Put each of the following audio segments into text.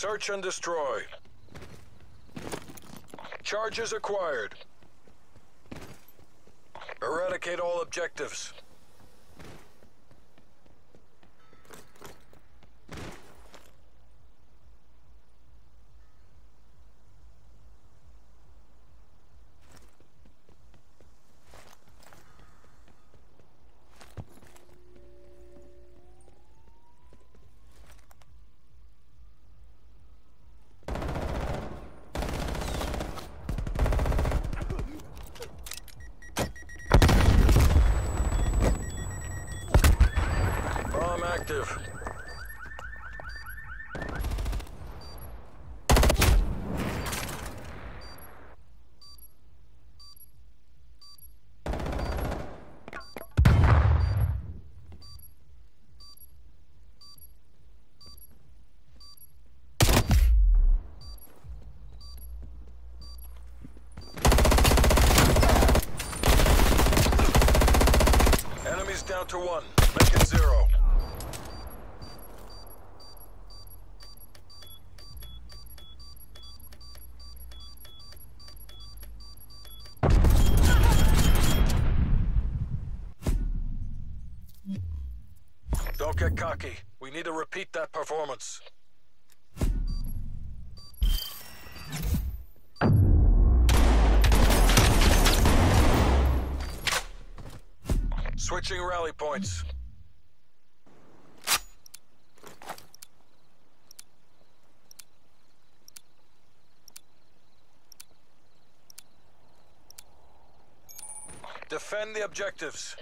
Search and destroy. Charges acquired. Eradicate all objectives. Bomb active. Enemies down to one. Make it zero. Don't get cocky. We need to repeat that performance. Switching rally points. Defend the objectives.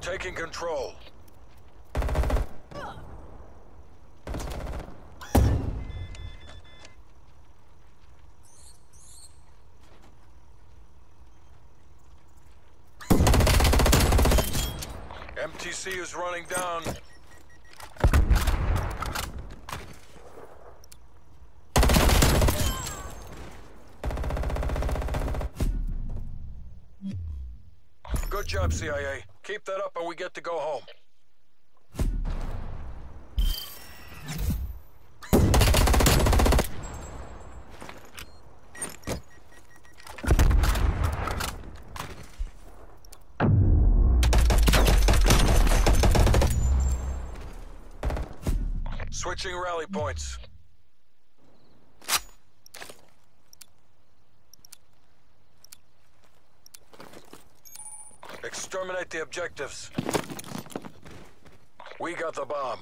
Taking control. MTC is running down. Good job, CIA. Keep that up and we get to go home. Switching rally points. Exterminate the objectives. We got the bomb.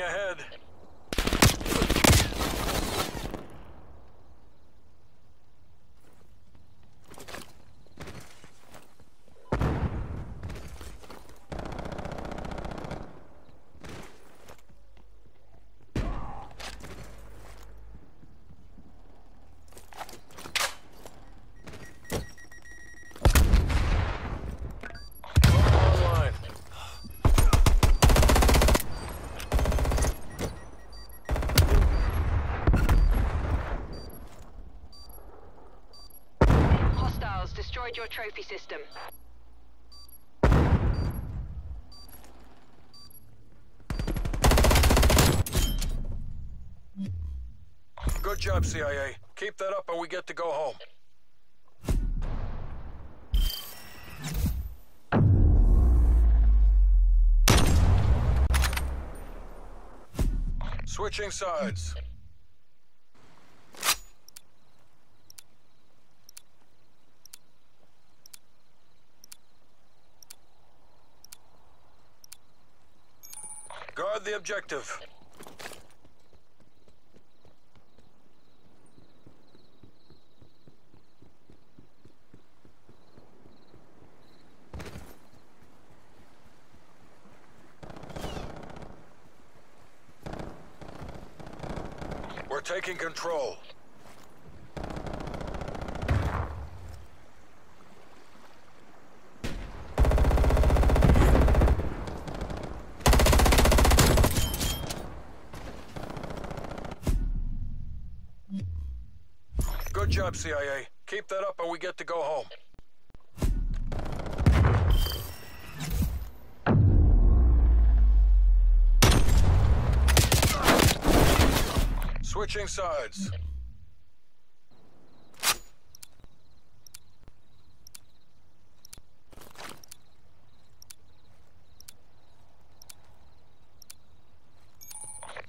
Ahead. your trophy system. Good job, CIA. Keep that up and we get to go home. Switching sides. The objective. We're taking control. Good job, CIA. Keep that up and we get to go home. Switching sides.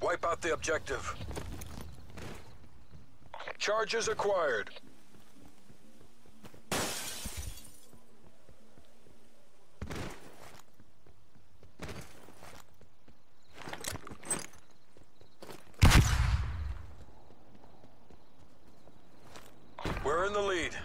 Wipe out the objective. Charges acquired. We're in the lead.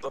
The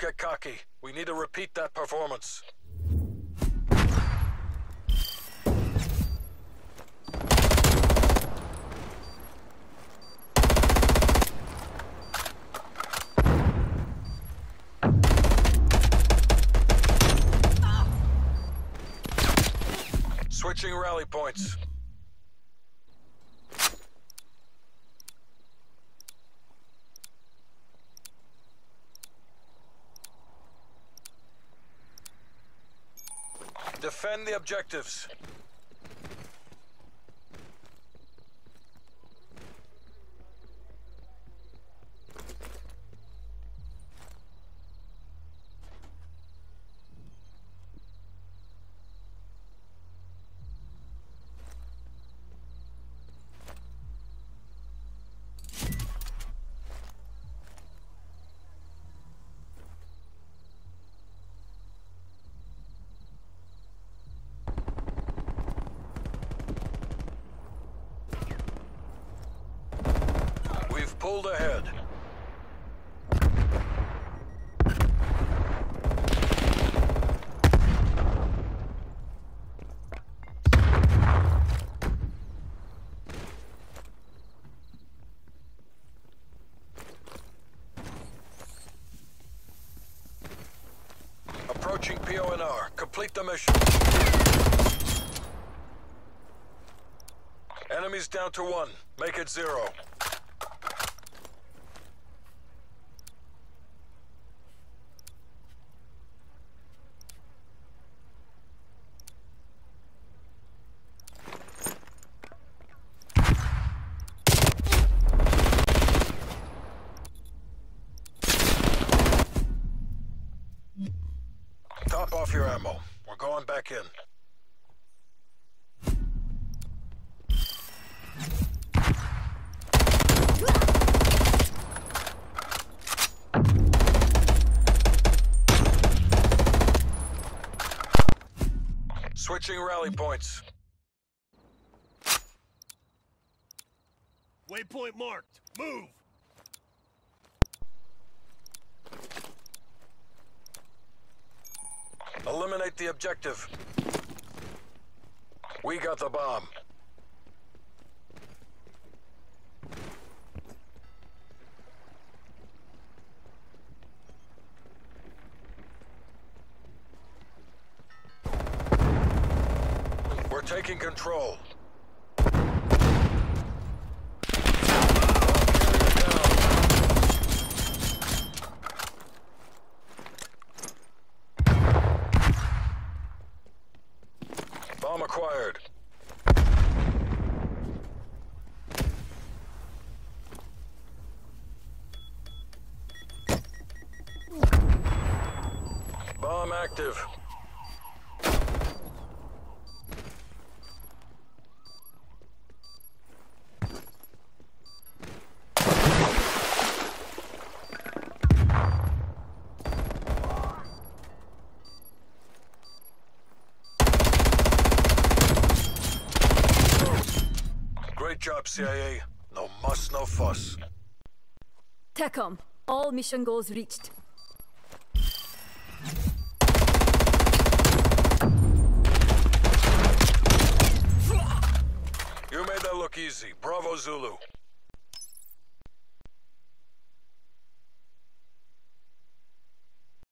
Get cocky. We need to repeat that performance. Switching rally points. Defend the objectives. We've ahead. Approaching PONR. Complete the mission. Enemies down to one. Make it zero. Switching rally points. Waypoint marked. Move! Eliminate the objective. We got the bomb. We're taking control. Bomb acquired. Bomb active. Great job, CIA. No muss, no fuss. TACOM, all mission goals reached. You made that look easy. Bravo, Zulu.